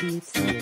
beats.